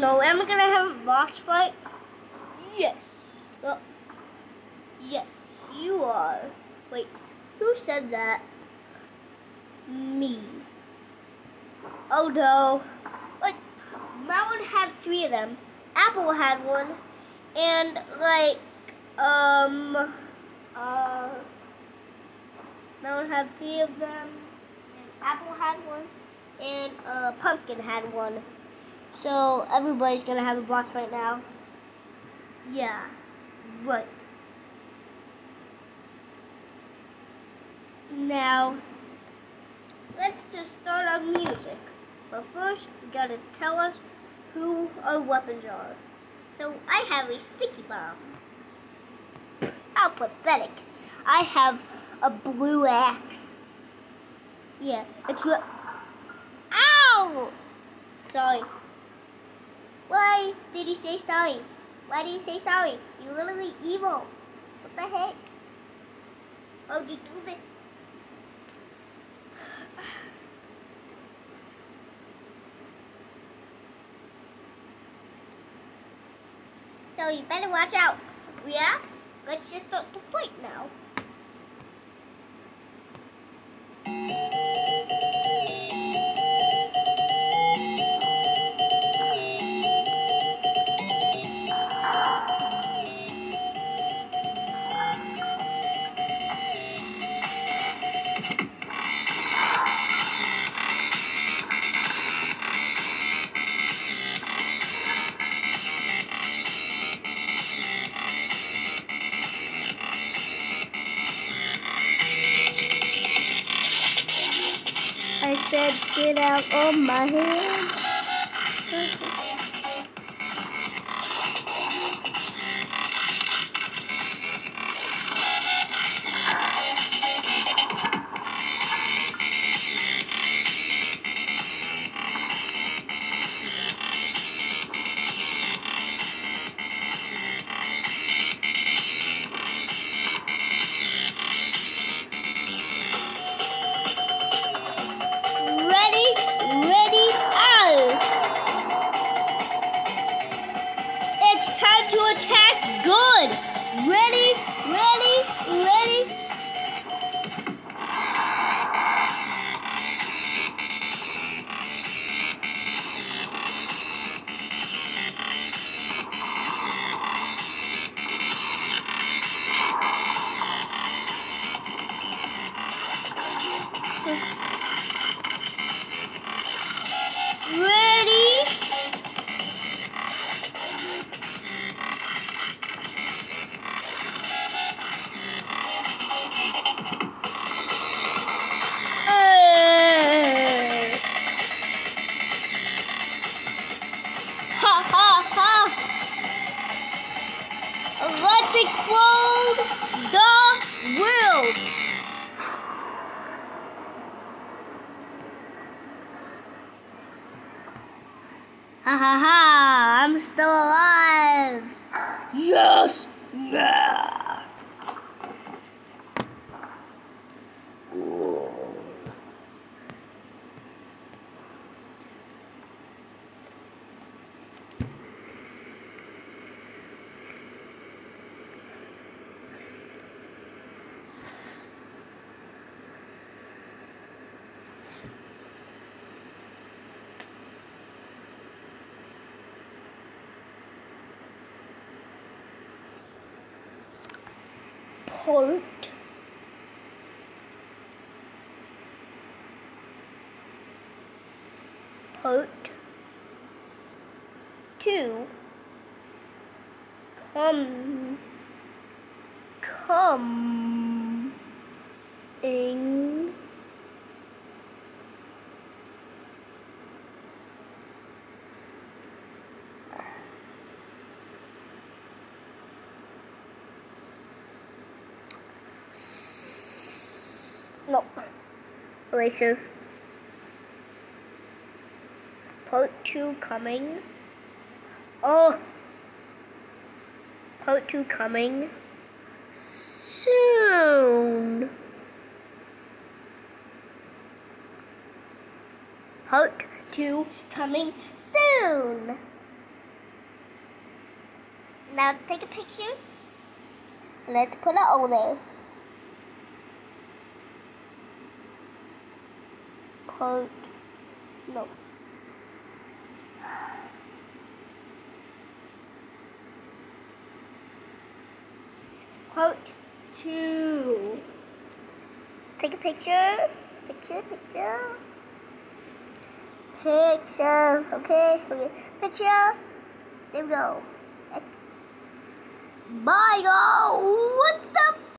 No, am I gonna have a boss fight? Yes. Well, yes, you are. Wait, who said that? Me. Oh no. Like, Melon had three of them. Apple had one. And, like, um, uh, Melon had three of them. And Apple had one. And, uh, Pumpkin had one. So, everybody's gonna have a boss right now. Yeah, right. Now, let's just start our music. But first, we gotta tell us who our weapons are. So, I have a sticky bomb. How pathetic. I have a blue axe. Yeah, it's. Ow! Sorry. Why did you say sorry? Why did you say sorry? You're literally evil. What the heck? How'd you do this? So you better watch out. Yeah? Let's just start the fight now. I said get out of my head. Explode the world! Ha ha ha! I'm still alive! Yes! Yeah! Port. Port. Two. Come. Come. No. Eraser. Part two coming. Oh. Part two coming soon. Part two coming soon. Now take a picture. Let's put it over there. Quote. No. Quote two. Take a picture. Picture, picture. Picture. Okay. Okay. Picture. There we go. X. Bye, go. What the?